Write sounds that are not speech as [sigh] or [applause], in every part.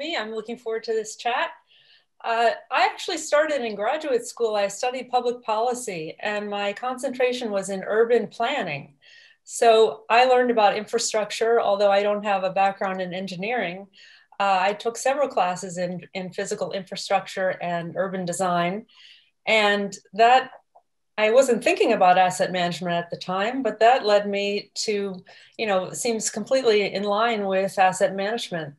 me. I'm looking forward to this chat. Uh, I actually started in graduate school. I studied public policy, and my concentration was in urban planning. So I learned about infrastructure, although I don't have a background in engineering. Uh, I took several classes in, in physical infrastructure and urban design. And that I wasn't thinking about asset management at the time, but that led me to, you know, seems completely in line with asset management.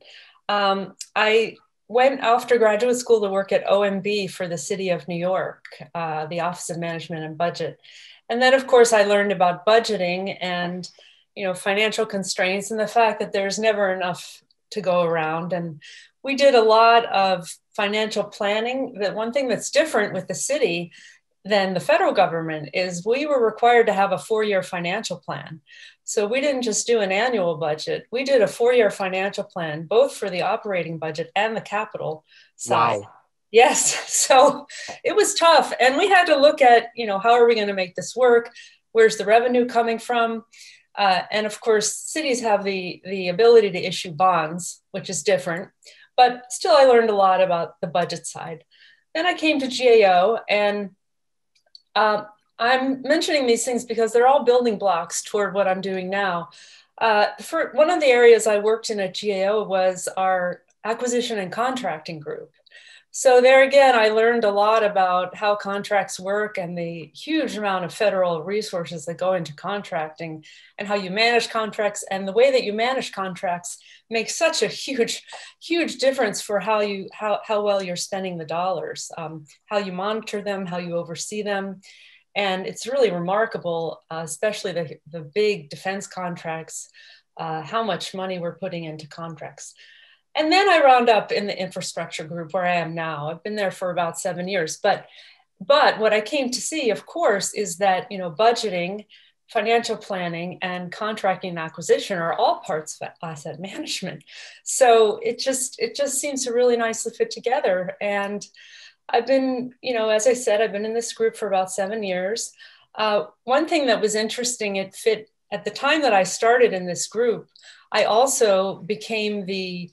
Um, I went after graduate school to work at OMB for the city of New York, uh, the Office of Management and Budget. And then, of course, I learned about budgeting and, you know, financial constraints and the fact that there's never enough to go around. And we did a lot of financial planning. That one thing that's different with the city than the federal government is we were required to have a four year financial plan. So we didn't just do an annual budget, we did a four year financial plan, both for the operating budget and the capital side. Wow. Yes. [laughs] So it was tough. And we had to look at, you know, how are we going to make this work? Where's the revenue coming from? Uh, and of course, cities have the, the ability to issue bonds, which is different. But still, I learned a lot about the budget side. Then I came to GAO and uh, I'm mentioning these things because they're all building blocks toward what I'm doing now. Uh, for one of the areas I worked in at GAO was our acquisition and contracting group. So there again, I learned a lot about how contracts work and the huge amount of federal resources that go into contracting and how you manage contracts and the way that you manage contracts makes such a huge, huge difference for how you how, how well you're spending the dollars, um, how you monitor them, how you oversee them. And it's really remarkable, uh, especially the, the big defense contracts, uh, how much money we're putting into contracts. And then I round up in the infrastructure group where I am now. I've been there for about seven years. But but what I came to see, of course, is that you know budgeting, financial planning, and contracting and acquisition are all parts of asset management. So it just it just seems to really nicely fit together. And I've been, you know, as I said, I've been in this group for about seven years. Uh, one thing that was interesting, it fit at the time that I started in this group. I also became the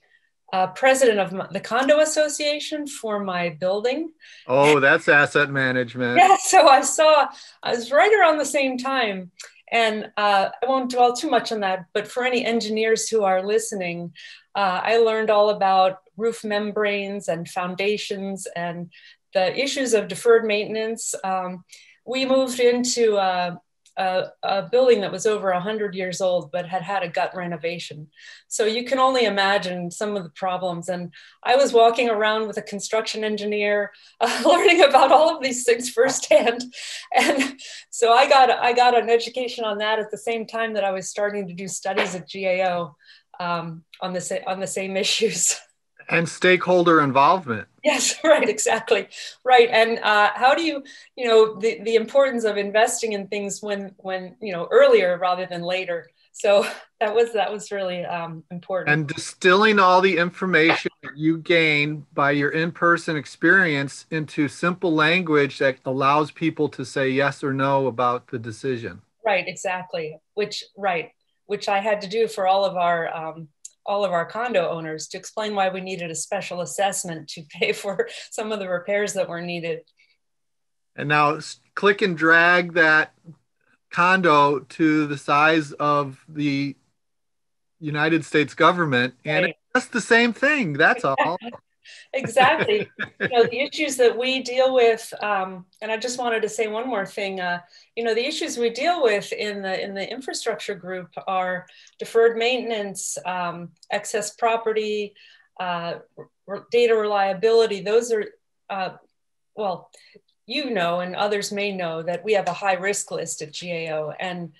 uh, president of the condo association for my building. Oh, that's asset management. yeah, [laughs] so I saw, I was right around the same time. And uh, I won't dwell too much on that, but for any engineers who are listening, uh, I learned all about roof membranes and foundations and the issues of deferred maintenance. Um, we moved into uh, a, a, building that was over 100 years old but had had a gut renovation. So you can only imagine some of the problems. And i was walking around with a construction engineer uh, [laughs] learning about all of these things firsthand. [laughs] And so i got i got an education on that at the same time that i was starting to do studies at gao um, on the on the same [laughs] issues and stakeholder involvement. Yes [laughs] right exactly. Right and uh, how do you you know the, the importance of investing in things when when you know earlier rather than later? So [laughs] that was that was really um, important. And distilling all the information that you gain by your in-person experience into simple language that allows people to say yes or no about the decision. Right exactly. Which right which i had to do for all of our um, all of our condo owners to explain why we needed a special assessment to [laughs] pay for some of the repairs that were needed. And now click and drag that condo to the size of the United States government, and right. it's just the same thing. That's [laughs] all. Exactly. [laughs] you know, the issues that we deal with, um, and I just wanted to say one more thing. Uh, you know, the issues we deal with in the in the infrastructure group are deferred maintenance, um, excess property, uh, re- data reliability. Those are, uh, well, you know, and others may know that we have a high risk list at GAO, and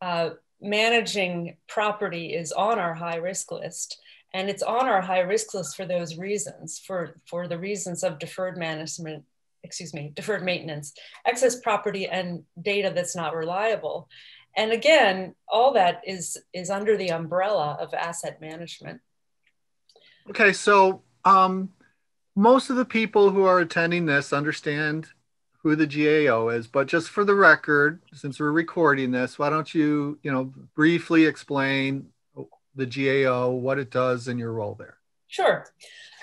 uh, managing property is on our high risk list and it's on our high risk list for those reasons for for the reasons of deferred management excuse me deferred maintenance excess property and data that's not reliable. And again all that is is under the umbrella of asset management. Okay so um, most of the people who are attending this understand who the GAO is, but just for the record, since we're recording this, why don't you, you know, briefly explain the GAO, what it does, and your role there. Sure.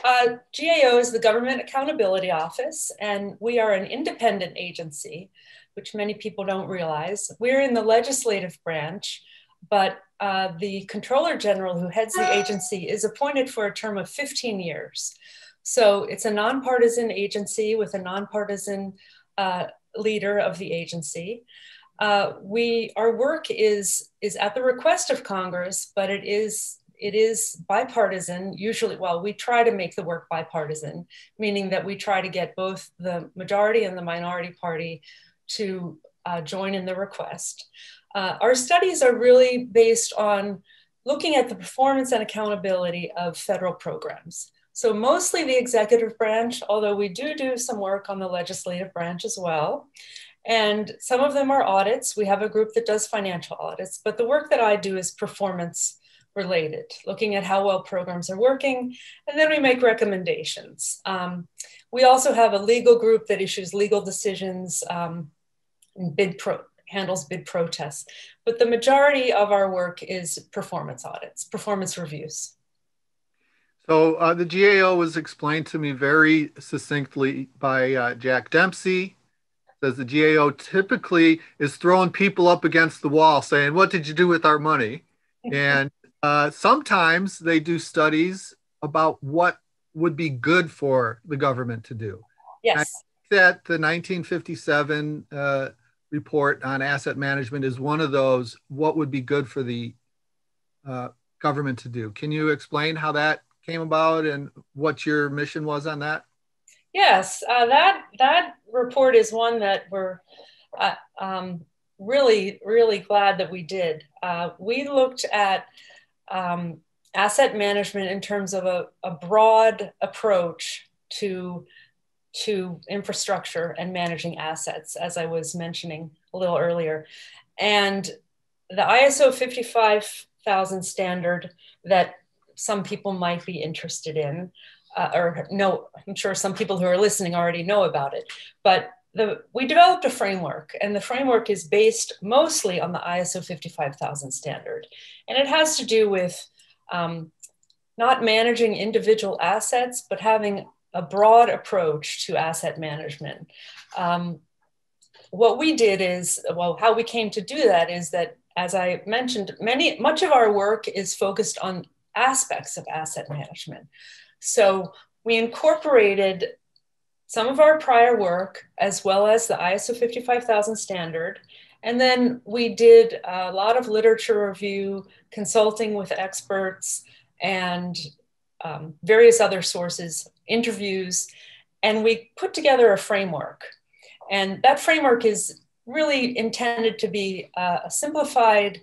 Uh, GAO is the Government Accountability Office, and we are an independent agency, which many people don't realize. We're in the legislative branch, but uh, the Comptroller General who heads the agency is appointed for a term of 15 years. So it's a nonpartisan agency with a nonpartisan uh, leader of the agency. Uh, we our work is is at the request of Congress, but it is it is bipartisan. Usually, well, we try to make the work bipartisan, meaning that we try to get both the majority and the minority party to uh, join in the request. Uh, our studies are really based on looking at the performance and accountability of federal programs. So mostly the executive branch, although we do do some work on the legislative branch as well. And some of them are audits. We have a group that does financial audits, but the work that I do is performance related, looking at how well programs are working, and then we make recommendations. Um, we also have a legal group that issues legal decisions um, and bid pro handles bid protests. But the majority of our work is performance audits, performance reviews. So uh, the GAO was explained to me very succinctly by uh, Jack Dempsey. Says the GAO typically is throwing people up against the wall, saying, "What did you do with our money?" [laughs] and uh, sometimes they do studies about what would be good for the government to do. Yes. that the 1957 uh, report on asset management is one of those. What would be good for the uh, government to do? Can you explain how that came about and what your mission was on that? Yes, uh, that that report is one that we're uh, um, really really glad that we did. Uh, we looked at um, asset management in terms of a, a broad approach to to infrastructure and managing assets, as I was mentioning a little earlier. And the ISO 55000 standard that some people might be interested in, uh, or know, I'm sure some people who are listening already know about it, but the, we developed a framework, and the framework is based mostly on the ISO 55000 standard. And it has to do with um, not managing individual assets, but having a broad approach to asset management. Um, what we did is, well, how we came to do that is that, as I mentioned, many much of our work is focused on aspects of asset management. So we incorporated some of our prior work as well as the ISO 55000 standard. And then we did a lot of literature review, consulting with experts, and um, various other sources, interviews, and we put together a framework. And that framework is really intended to be a simplified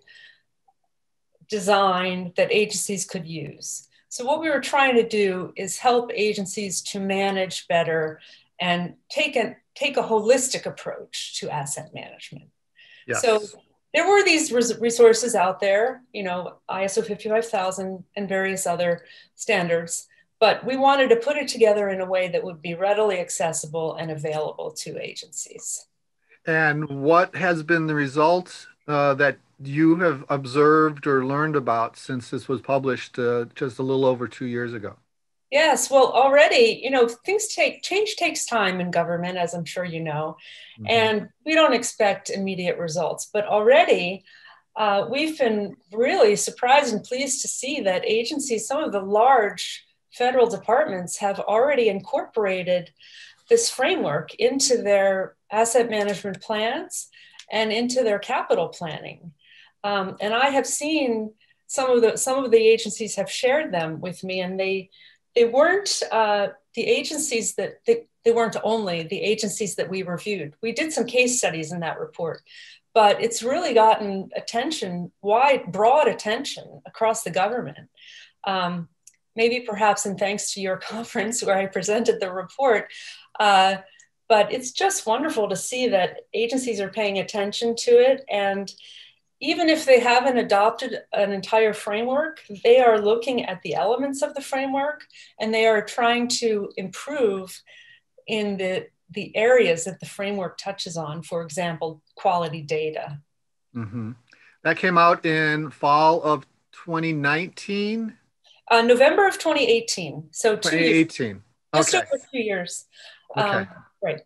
design that agencies could use. So, what we were trying to do is help agencies to manage better and take a, take a holistic approach to asset management. Yes. So, there were these resources out there, you know, ISO 55000 and various other standards, but we wanted to put it together in a way that would be readily accessible and available to agencies. And what has been the result uh, that you have observed or learned about since this was published uh, just a little over two years ago? Yes, well, already, you know, things take change takes time in government, as I'm sure you know, mm-hmm. and we don't expect immediate results. But already, uh, we've been really surprised and pleased to see that agencies, some of the large federal departments, have already incorporated this framework into their asset management plans and into their capital planning. Um, and I have seen some of the some of the agencies have shared them with me, and they they weren't uh, the agencies that they, they weren't only the agencies that we reviewed. We did some case studies in that report, but it's really gotten attention, wide, broad attention across the government. Um, maybe perhaps in thanks to your [laughs] conference where I presented the report. Uh, but it's just wonderful to see that agencies are paying attention to it and even if they haven't adopted an entire framework, they are looking at the elements of the framework and they are trying to improve in the, the areas that the framework touches on, for example, quality data. Mm-hmm. That came out in fall of 2019. Uh, November of 2018. So 2018. Years, just okay. over two years. Okay. Um, right.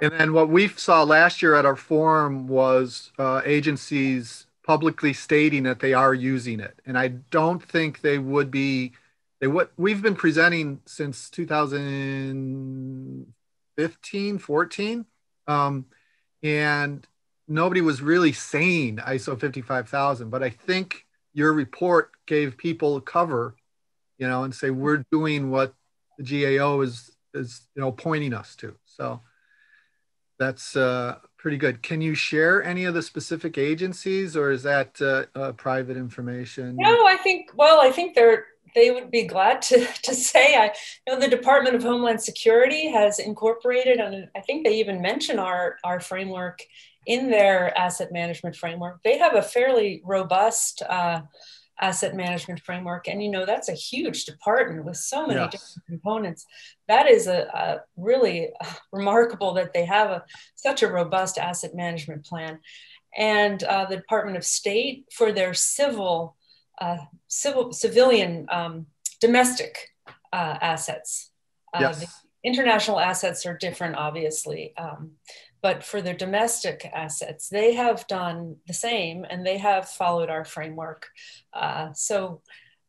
And then what we saw last year at our forum was uh, agencies publicly stating that they are using it, and I don't think they would be. They what we've been presenting since 2015, 14, um, and nobody was really saying ISO 55000. But I think your report gave people cover, you know, and say we're doing what the GAO is is you know pointing us to. So that's uh, pretty good. Can you share any of the specific agencies, or is that uh, uh, private information? No, I think. Well, I think they're they would be glad to [laughs] to say. I you know the Department of Homeland Security has incorporated, and I think they even mention our our framework in their asset management framework. They have a fairly robust. Uh, asset management framework. And you know that's a huge department with so many different components. That is a, a really remarkable that they have a, such a robust asset management plan. And uh, the department of state for their civil uh, civil civilian um, domestic uh, assets. Uh, yes. international assets are different obviously. Um, but for their domestic assets, they have done the same and they have followed our framework. Uh, so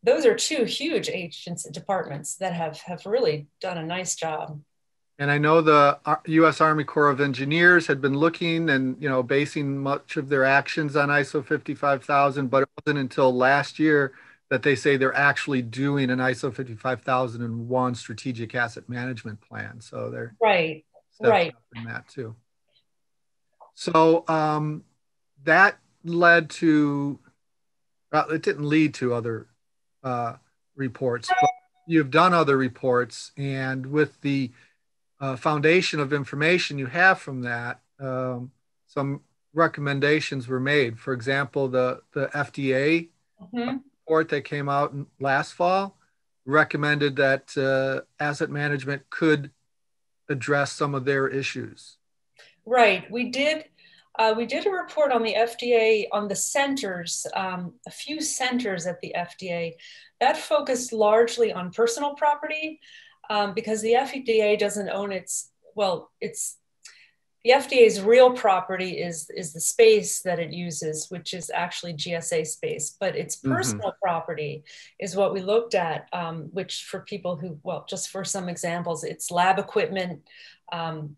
those are two huge agency departments that have, have really done a nice job. And I know the U.S. Army Corps of Engineers had been looking and you know basing much of their actions on ISO 55000, but it wasn't until last year that they say they're actually doing an ISO 55001 strategic asset management plan. So they're right, right in that too. So um, that led to, well, it didn't lead to other uh, reports, but you've done other reports. And with the uh, foundation of information you have from that, um, some recommendations were made. For example, the, the FDA mm-hmm. report that came out last fall recommended that uh, asset management could address some of their issues. Right. We did. Uh, we did a report on the FDA on the centers, um, a few centers at the FDA that focused largely on personal property um, because the FDA doesn't own its, well, it's the FDA's real property is, is the space that it uses, which is actually GSA space, but its mm-hmm. personal mm-hmm. property is what we looked at, um, which for people who, well, just for some examples, it's lab equipment, um,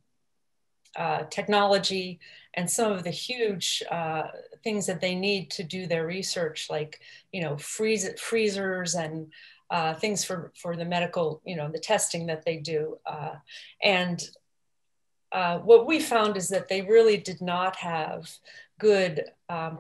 uh, technology and some of the huge uh, things that they need to do their research, like you know freeze freezers and uh, things for for the medical, you know, the testing that they do. Uh, and uh, what we found is that they really did not have good um,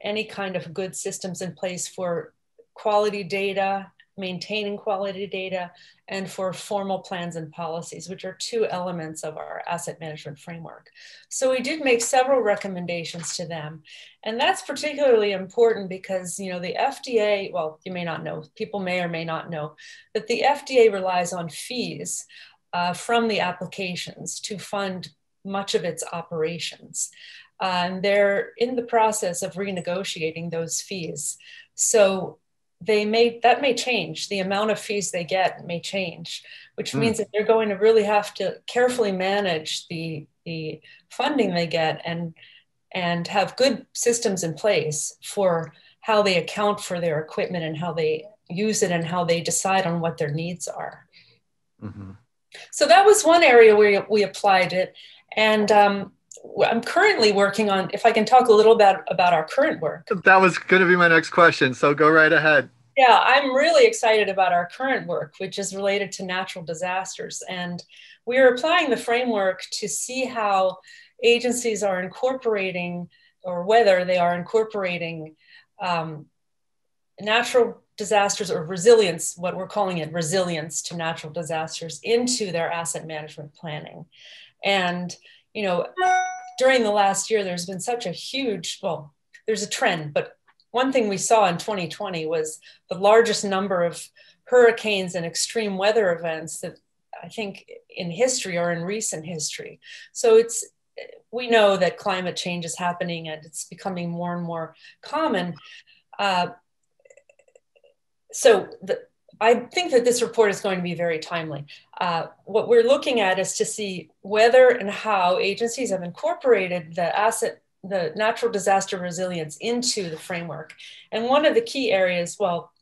any kind of good systems in place for quality data maintaining quality data, and for formal plans and policies, which are two elements of our asset management framework. So we did make several recommendations to them. And that's particularly important because, you know, the FDA, well, you may not know, people may or may not know, that the FDA relies on fees uh, from the applications to fund much of its operations. Uh, and they're in the process of renegotiating those fees. So they may that may change the amount of fees they get may change which mm. means that they're going to really have to carefully manage the the funding they get and and have good systems in place for how they account for their equipment and how they use it and how they decide on what their needs are mm-hmm. so that was one area where we applied it and um, I'm currently working on, if I can talk a little bit about our current work. That was going to be my next question. So go right ahead. Yeah, I'm really excited about our current work, which is related to natural disasters. And we are applying the framework to see how agencies are incorporating, or whether they are incorporating um, natural disasters or resilience, what we're calling it resilience to natural disasters, into their asset management planning. And you know, during the last year, there's been such a huge, well, there's a trend, but one thing we saw in 2020 was the largest number of hurricanes and extreme weather events that I think in history or in recent history. So it's, we know that climate change is happening and it's becoming more and more common. Uh, so the, I think that this report is going to be very timely. Uh, what we're looking at is to see whether and how agencies have incorporated the asset, the natural disaster resilience into the framework. And one of the key areas, well,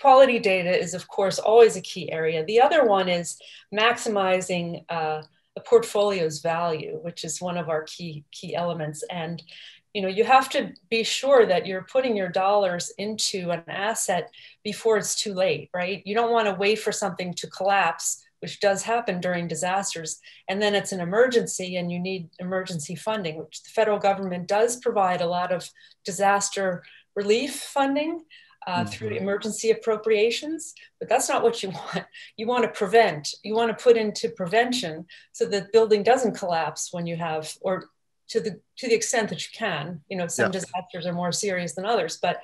quality data is of course always a key area. The other one is maximizing uh, the portfolio's value, which is one of our key key elements. And you know, you have to be sure that you're putting your dollars into an asset before it's too late, right? You don't want to wait for something to collapse, which does happen during disasters, and then it's an emergency and you need emergency funding, which the federal government does provide a lot of disaster relief funding. Uh, mm-hmm. through emergency appropriations, but that's not what you [laughs] want. You want to prevent. You want to put into prevention so that building doesn't collapse when you have, or to the to the extent that you can. You know, some yeah. disasters are more serious than others, but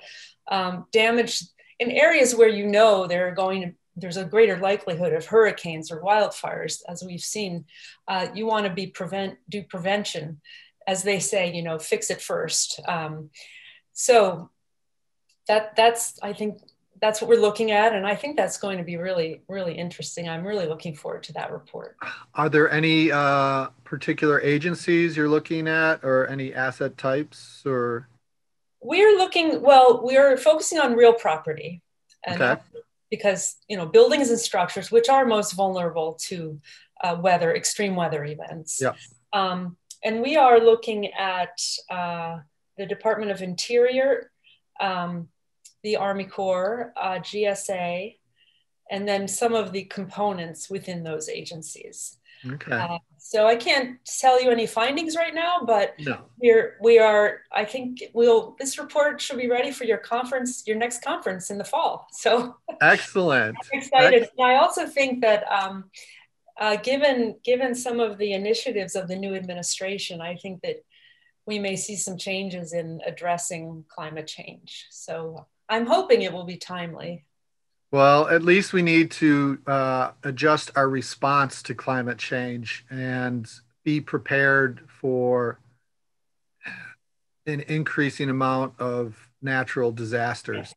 um, damage in areas where you know there are going to there's a greater likelihood of hurricanes or wildfires, as we've seen. Uh, you want to be prevent do prevention, as they say. You know, fix it first. Um, so that that's I think that's what we're looking at and i think that's going to be really really interesting. I'm really looking forward to that report. Are there any uh, particular agencies you're looking at or any asset types or? We're looking well we're focusing on real property. And okay. because you know buildings and structures which are most vulnerable to uh, weather extreme weather events. Yeah. Um, and we are looking at uh, the department of interior. Um, the Army Corps, uh, GSA, and then some of the components within those agencies. Okay. Uh, so I can't tell you any findings right now, but no. we're we are. I think we'll. This report should be ready for your conference, your next conference in the fall. So [laughs] excellent. I'm excited. Excellent. I also think that um, uh, given given some of the initiatives of the new administration, I think that we may see some changes in addressing climate change. So I'm hoping it will be timely. Well, at least we need to uh, adjust our response to climate change and be prepared for an increasing amount of natural disasters.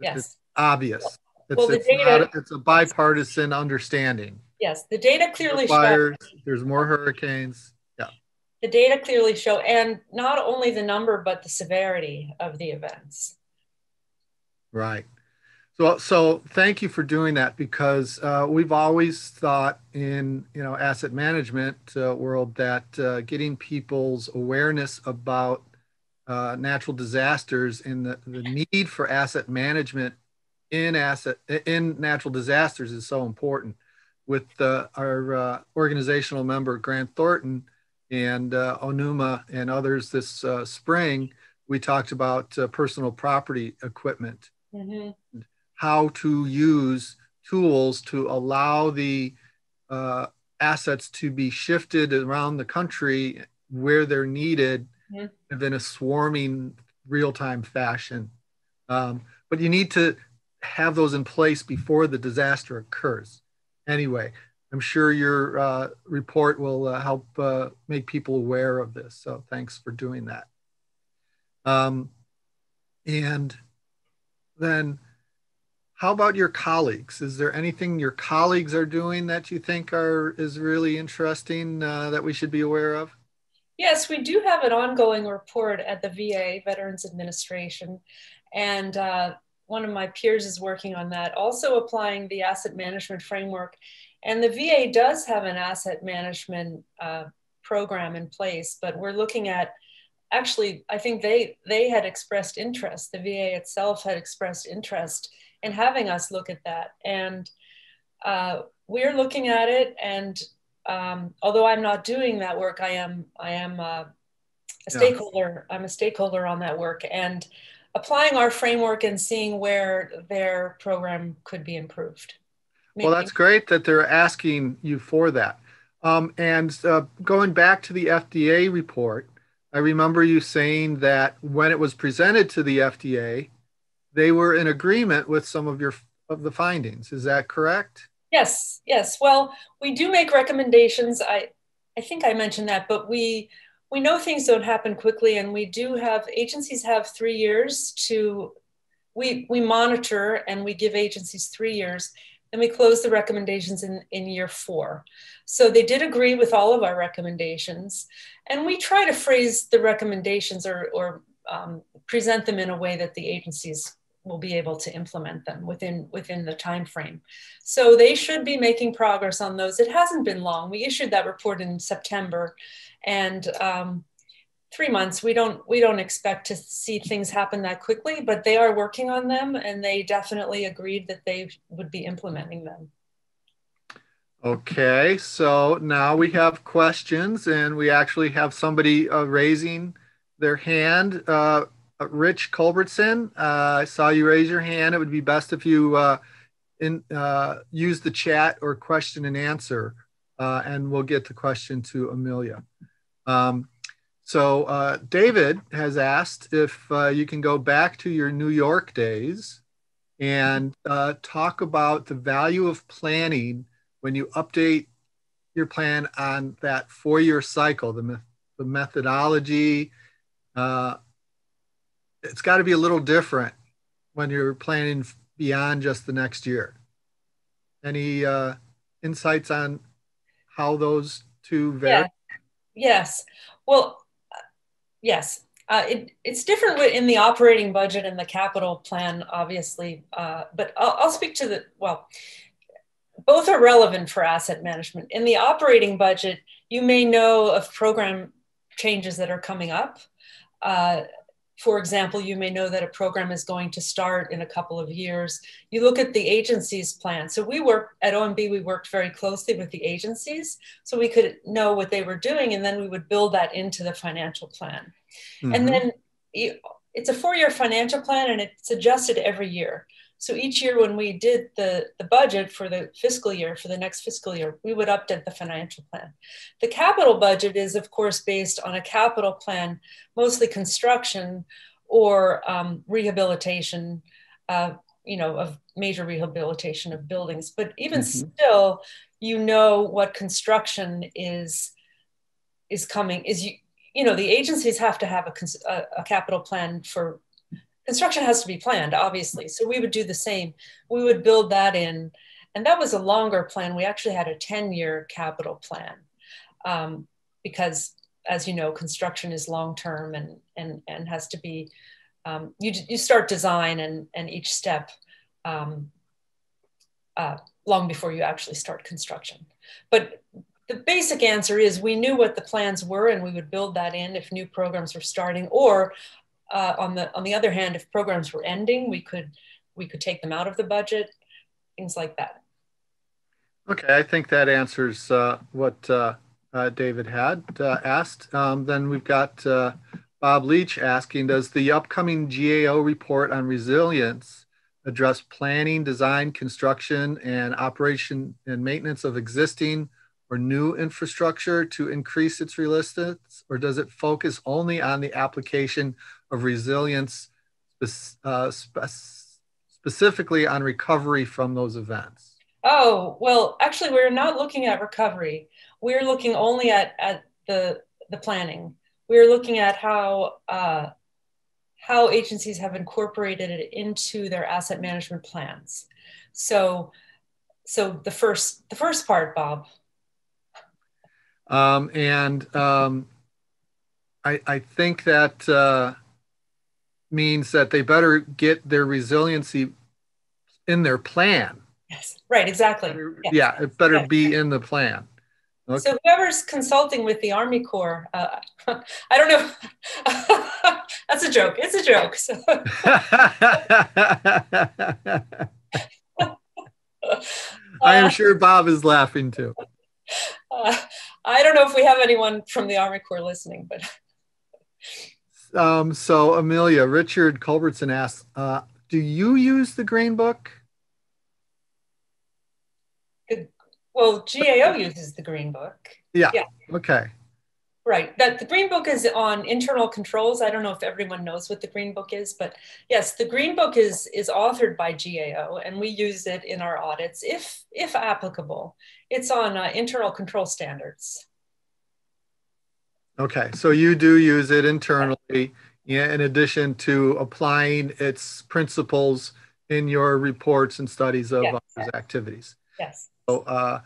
Yes. It's obvious. It's, well, it's, data, not, it's a bipartisan understanding. Yes, the data clearly fires, shows. There's more hurricanes. Yeah. The data clearly show, and not only the number, but the severity of the events. Right. So, so thank you for doing that because uh, we've always thought in you know asset management uh, world that uh, getting people's awareness about uh, natural disasters and the, the need for asset management in asset in natural disasters is so important. With uh, our uh, organizational member Grant Thornton and Onuma and others this spring, we talked about personal property equipment mm-hmm. how to use tools to allow the uh, assets to be shifted around the country where they're needed mm-hmm. in a swarming real-time fashion. Um, but you need to have those in place before the disaster occurs. Anyway, I'm sure your uh, report will uh, help uh, make people aware of this. So thanks for doing that. Um, and then how about your colleagues? Is there anything your colleagues are doing that you think are is really interesting uh, that we should be aware of? Yes, we do have an ongoing report at the VA Veterans Administration, and uh, one of my peers is working on that, also applying the asset management framework. And the VA does have an asset management uh, program in place, but we're looking at actually, I think they they had expressed interest. The VA itself had expressed interest in having us look at that, and uh, we're looking at it. And um, although I'm not doing that work, I am I am uh, a stakeholder. Yeah. I'm a stakeholder on that work and applying our framework and seeing where their program could be improved. Maybe. Well, that's great that they're asking you for that. Um, and uh, going back to the FDA report, I remember you saying that when it was presented to the FDA, they were in agreement with some of your of the findings. Is that correct? Yes, yes. Well, we do make recommendations. I I think I mentioned that, but we we know things don't happen quickly and we do have agencies have 3 years to we, we monitor and we give agencies three years and we close the recommendations in, in year four. So they did agree with all of our recommendations. And we try to phrase the recommendations or, or um, present them in a way that the agencies will be able to implement them within within the time frame. So they should be making progress on those. It hasn't been long. We issued that report in September, and um, three months. We don't we don't expect to see things happen that quickly, but they are working on them, and they definitely agreed that they would be implementing them. Okay, so now we have questions, and we actually have somebody uh, raising their hand. Uh, Rich Culbertson, uh, I saw you raise your hand. It would be best if you uh, in, uh, use the chat or question and answer, uh, and we'll get the question to Amelia. Um, so uh, David has asked if you can go back to your New York days and talk about the value of planning when you update your plan on that four-year cycle, the, me the methodology, uh, it's got to be a little different when you're planning beyond just the next year. Any uh, insights on how those two vary? Yeah. Yes. Well, yes. Uh, it, it's different in the operating budget and the capital plan, obviously. Uh, but I'll, I'll speak to the, well, both are relevant for asset management. In the operating budget, you may know of program changes that are coming up. Uh, for example, you may know that a program is going to start in a couple of years. You look at the agency's plan. So we work at OMB, we worked very closely with the agencies so we could know what they were doing and then we would build that into the financial plan. Mm-hmm. And then it's a four year financial plan and it's adjusted every year. So each year when we did the, the budget for the fiscal year, for the next fiscal year, we would update the financial plan. The capital budget is, of course, based on a capital plan, mostly construction or um, rehabilitation, uh, you know, of major rehabilitation of buildings. But even mm-hmm. still, you know what construction is is coming is you you know the agencies have to have a, a, a capital plan for construction has to be planned, obviously. So we would do the same. We would build that in. And that was a longer plan. We actually had a 10 year capital plan um, because, as you know, construction is long term and, and, and has to be, um, you, you start design and, and each step um, uh, long before you actually start construction. But the basic answer is we knew what the plans were and we would build that in if new programs were starting or uh, on the on the other hand, if programs were ending, we could we could take them out of the budget, things like that. Okay, I think that answers uh, what uh, uh David had uh, asked. Um, then we've got uh, Bob Leach asking, does the upcoming GAO report on resilience address planning, design, construction, and operation and maintenance of existing or new infrastructure to increase its resilience, or does it focus only on the application of resilience, uh, spe- specifically on recovery from those events? Oh, well, actually, we're not looking at recovery. We're looking only at, at the, the planning. We're looking at how, uh, how agencies have incorporated it into their asset management plans. So, so the first, the first part, Bob. Um, and um, I, I think that uh, means that they better get their resiliency in their plan. Yes, right, exactly. Yes. Yeah, it better be in the plan. Okay. So whoever's consulting with the Army Corps, uh, [laughs] I don't know. [laughs] That's a joke. It's a joke. So. [laughs] I am sure Bob is laughing too. Uh, I don't know if we have anyone from the Army Corps listening, but [laughs] um, so Amelia, Richard Culbertson asks, uh, do you use the Green Book? well, GAO uses the Green Book. Yeah. yeah. Okay. Right. That the Green Book is on internal controls. I don't know if everyone knows what the Green Book is, but yes, the Green Book is is authored by GAO, and we use it in our audits if if applicable. It's on uh, internal control standards. Okay, so you do use it internally in addition to applying its principles in your reports and studies of yes. others' activities. Yes. So, uh,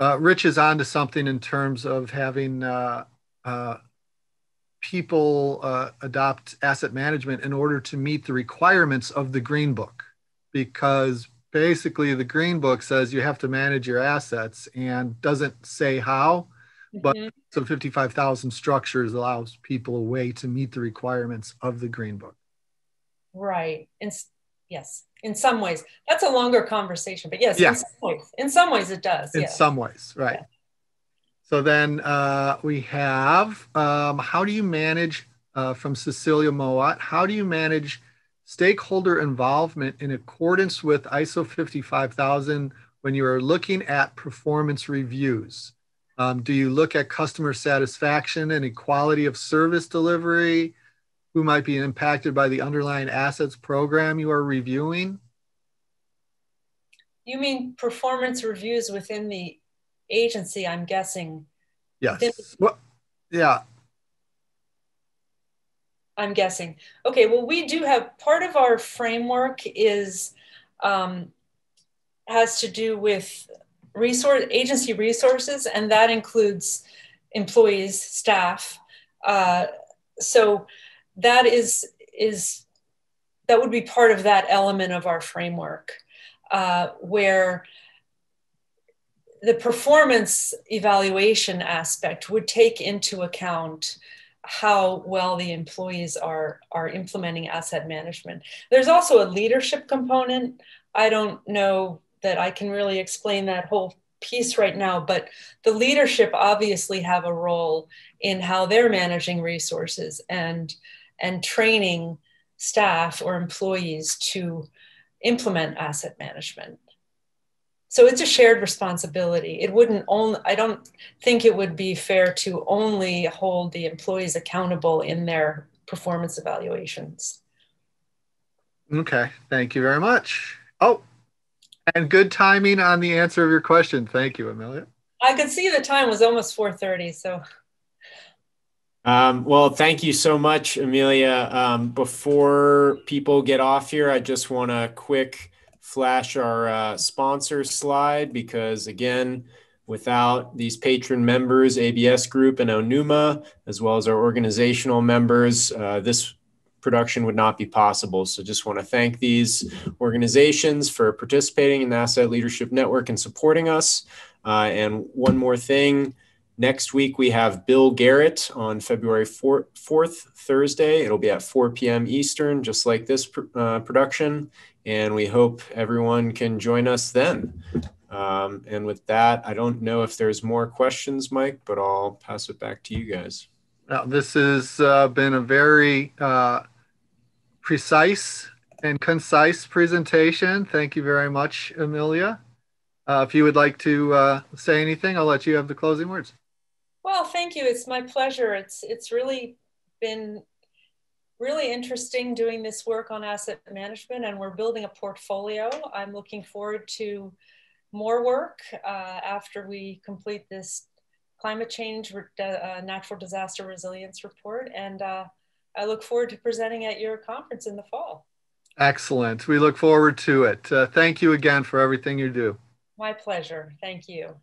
uh, Rich is on to something in terms of having uh, uh people uh, adopt asset management in order to meet the requirements of the Green Book, because basically the Green Book says you have to manage your assets and doesn't say how, but mm-hmm. so 55,000 structures allows people a way to meet the requirements of the Green Book. Right. In, yes. In some ways, that's a longer conversation, but yes, yeah. in, some ways, in some ways it does. In some ways, right. Yeah. So then uh, we have um, how do you manage uh, from Cecilia Mowat? How do you manage stakeholder involvement in accordance with ISO 55000 when you are looking at performance reviews? Um, do you look at customer satisfaction and equality of service delivery? Who might be impacted by the underlying assets program you are reviewing? You mean performance reviews within the agency, I'm guessing. Yes. Well, yeah. I'm guessing. Okay, well, we do have part of our framework is um, has to do with resource agency resources, and that includes employees, staff. Uh, so that is is that would be part of that element of our framework, uh, where the performance evaluation aspect would take into account how well the employees are are implementing asset management. There's also a leadership component. I don't know that I can really explain that whole piece right now, but the leadership obviously have a role in how they're managing resources and and training staff or employees to implement asset management. So it's a shared responsibility. It wouldn't only I don't think it would be fair to only hold the employees accountable in their performance evaluations. Okay, thank you very much. Oh, and good timing on the answer of your question. Thank you, Amelia. I could see the time was almost 4:30, so. Um, well, thank you so much, Amelia. Um, before people get off here, I just want to quick flash our uh, sponsor slide because, again, without these patron members, ABS Group and Onuma, as well as our organizational members, uh, this production would not be possible. So just want to thank these organizations for participating in the Asset Leadership Network and supporting us. Uh, and one more thing, next week we have Bill Garrett on February 4th, 4th Thursday. It'll be at 4 p.m. Eastern, just like this uh, production. And we hope everyone can join us then. Um, and with that, I don't know if there's more questions, Mike, but I'll pass it back to you guys. This has uh, been a very uh, precise and concise presentation. Thank you very much, Amelia. Uh, if you would like to uh, say anything, I'll let you have the closing words. Well, thank you. It's my pleasure. It's it's really been really interesting doing this work on asset management, and we're building a portfolio. I'm looking forward to more work uh, after we complete this climate change, uh, natural disaster resilience report. And uh, I look forward to presenting at your conference in the fall. Excellent. We look forward to it. Uh, thank you again for everything you do. My pleasure. Thank you.